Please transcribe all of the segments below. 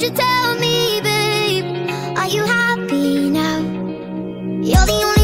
Won't you tell me, babe? Are you happy now? You're the only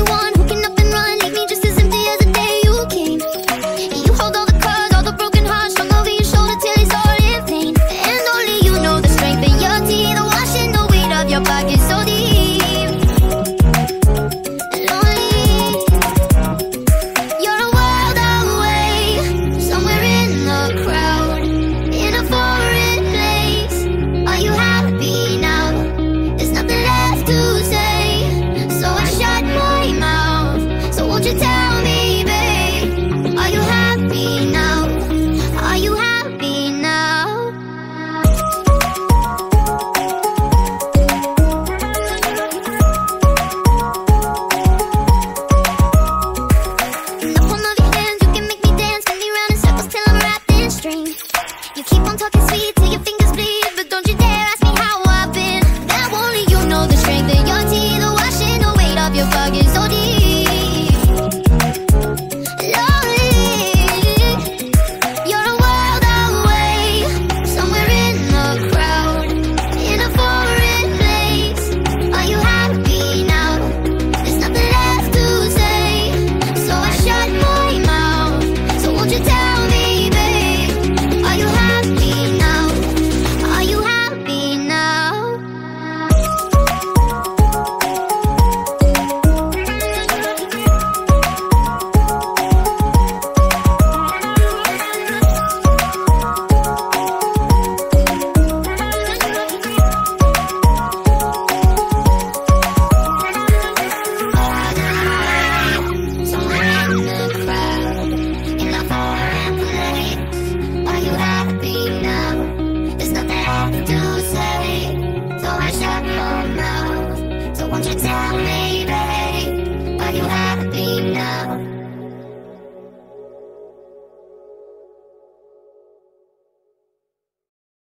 tell me?